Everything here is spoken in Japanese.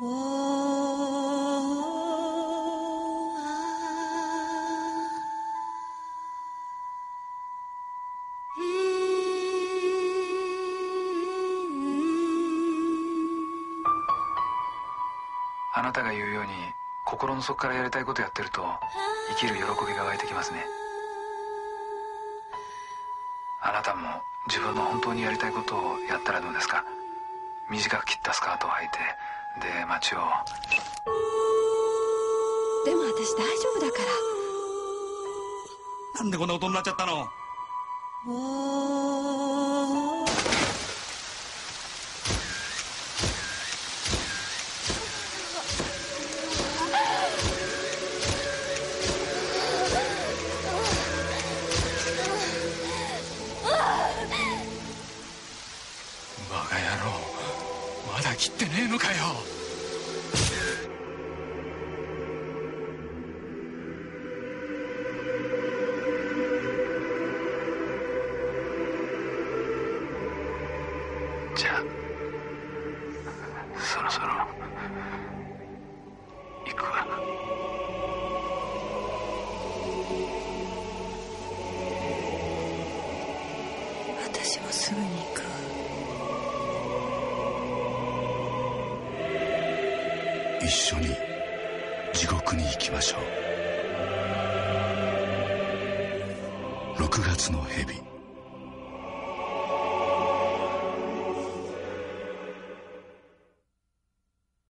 あなたが言うように心の底からやりたいことやってると生きる喜びが湧いてきますね。あなたも自分の本当にやりたいことをやったらどうですか？短く切ったスカートを履いてで街を。でも私大丈夫だから。なんでこんなことになっちゃったの？バカ野郎まだ切ってねえのかよ。じゃあそろそろ行くわ。私もすぐに行く一緒に地獄に行きましょう。6月の蛇。